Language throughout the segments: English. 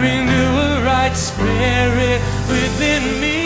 renew a right spirit within me.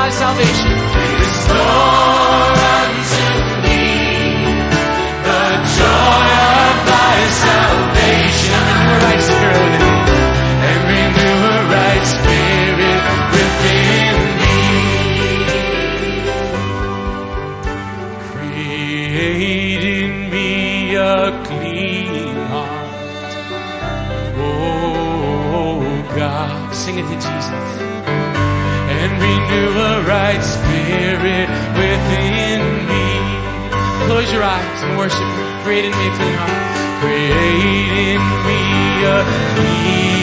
thy salvation. Restore unto me the joy of thy salvation. Renew A right spirit, and renew a right spirit within me. Create in me a clean heart. Oh God, sing it to Jesus. And renew a right spirit within me. Close your eyes and worship. Create in me a clean heart. Create in me a clean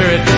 Spirit.